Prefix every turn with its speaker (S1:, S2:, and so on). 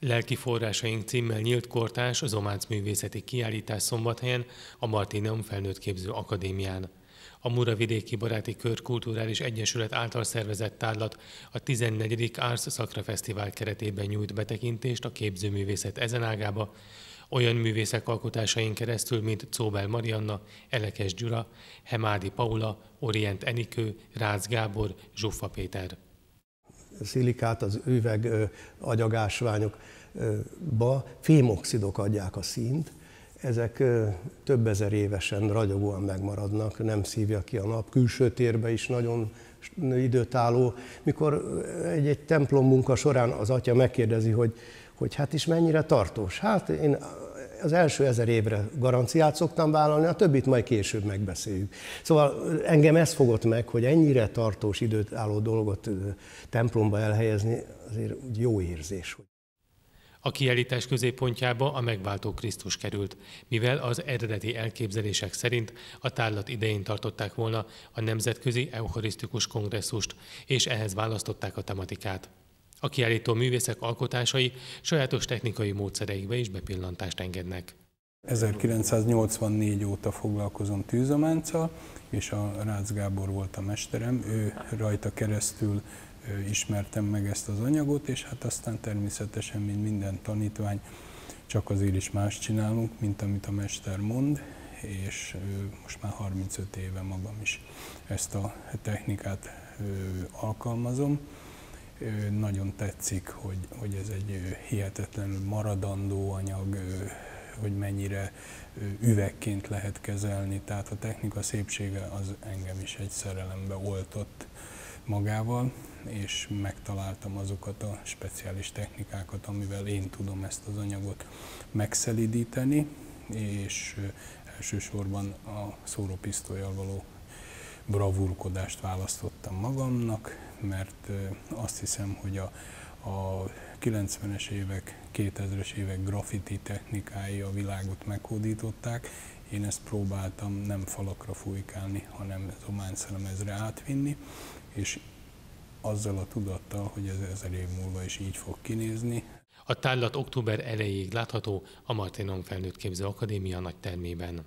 S1: Lelki forrásaink címmel nyílt kortás Zománc művészeti kiállítás szombathelyen a Martineum Felnőttképző Akadémián. A Muravidéki Baráti Kör Kulturális Egyesület által szervezett tárlat a 14. Ars Szakra Fesztivál keretében nyújt betekintést a képzőművészet ezen ágába, olyan művészek alkotásain keresztül, mint Czóbel Marianna, Elekes Gyura, Hemádi Paula, Orient Enikő, Rácz Gábor, Zsuffa Péter
S2: szilikát, az üveg agyagásványokba fémoxidok adják a színt, ezek több ezer évesen ragyogóan megmaradnak, nem szívja ki a nap, külső térbe is nagyon időtálló. Mikor egy-egy templom munka során az atya megkérdezi, hogy, hogy hát is mennyire tartós. Hát én az első ezer évre garanciát szoktam vállalni, a többit majd később megbeszéljük. Szóval engem ez fogott meg, hogy ennyire tartós időt álló dolgot templomba elhelyezni, azért jó érzés.
S1: A kiállítás középpontjába a megváltó Krisztus került, mivel az eredeti elképzelések szerint a tárlat idején tartották volna a Nemzetközi Eucharisztikus Kongresszust, és ehhez választották a tematikát. A kiállító művészek alkotásai sajátos technikai módszereikbe is bepillantást engednek.
S3: 1984 óta foglalkozom tűzománccal, és a Rácz Gábor volt a mesterem, ő rajta keresztül ismertem meg ezt az anyagot, és hát aztán természetesen, mint minden tanítvány, csak azért is más csinálunk, mint amit a mester mond, és most már 35 éve magam is ezt a technikát alkalmazom nagyon tetszik, hogy, hogy ez egy hihetetlenül maradandó anyag, hogy mennyire üvegként lehet kezelni, tehát a technika szépsége az engem is egy szerelembe oltott magával, és megtaláltam azokat a speciális technikákat, amivel én tudom ezt az anyagot megszelidíteni, és elsősorban a szórópisztolyjal való bravúrkodást választottam magamnak, mert azt hiszem, hogy a, a 90-es évek, 2000-es évek graffiti technikái a világot meghódították. Én ezt próbáltam nem falakra fújkálni, hanem zományszelemezre átvinni, és azzal a tudattal, hogy ez ezer év múlva is így fog kinézni.
S1: A tárlat október elejéig látható a Martinon Felnőtt Képző Akadémia nagy termében.